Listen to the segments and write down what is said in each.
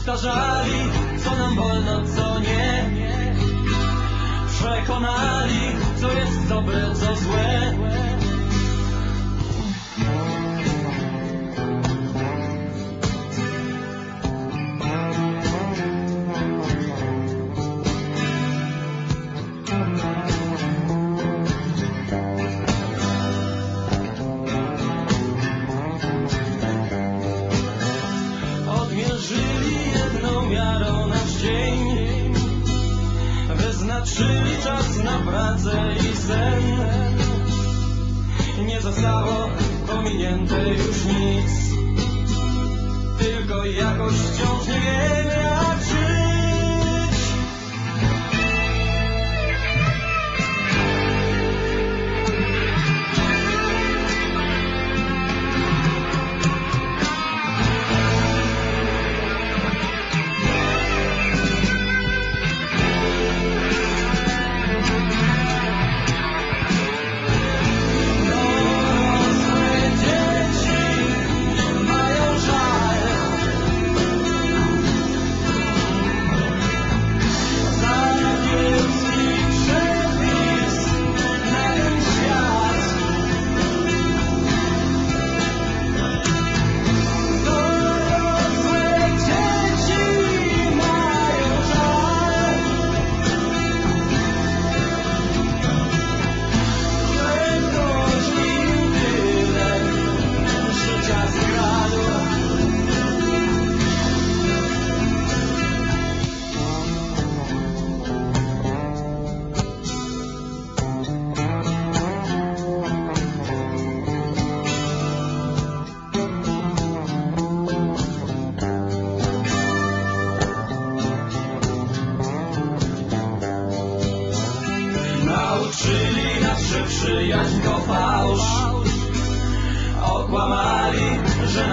Powtarzali, co nam wolno, co nie. Przekonali, co jest dobre, co złe Wyznaczyli czas na pracę i sen. Nie zostało pominięte już nic. Tylko jakoś wciąż nie wiemy jak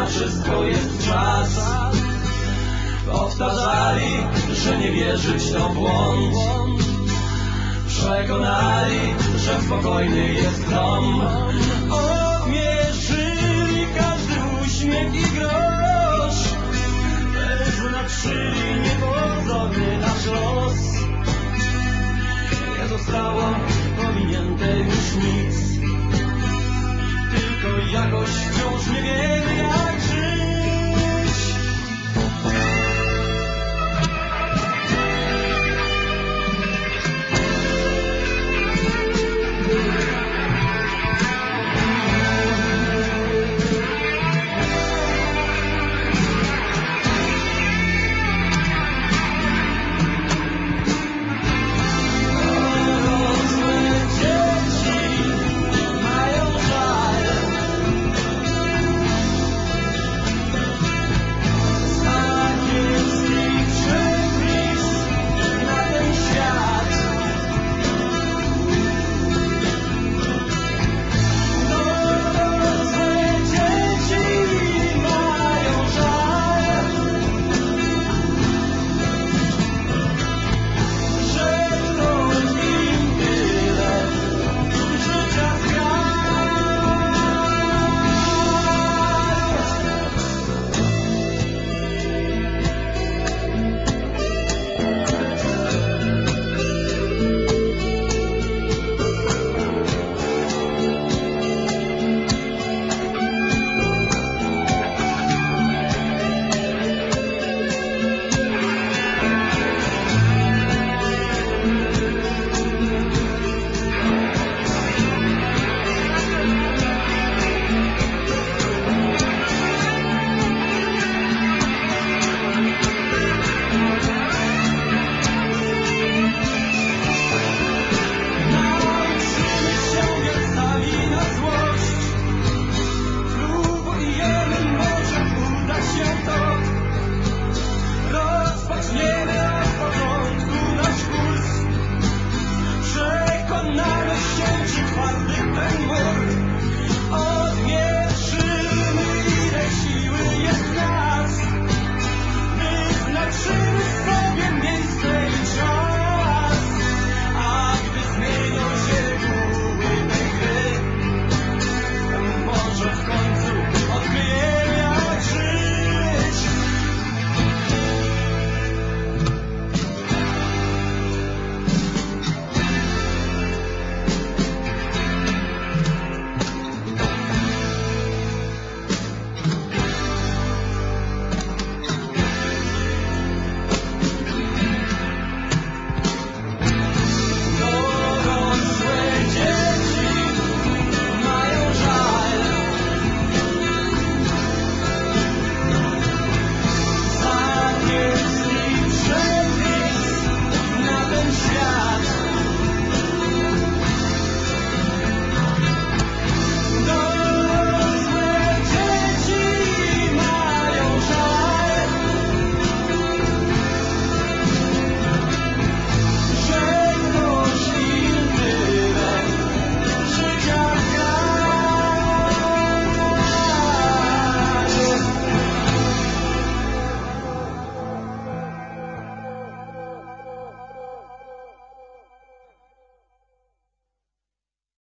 wszystko jest czas. Powtarzali, że nie wierzyć to błąd. Przekonali, że spokojny jest dom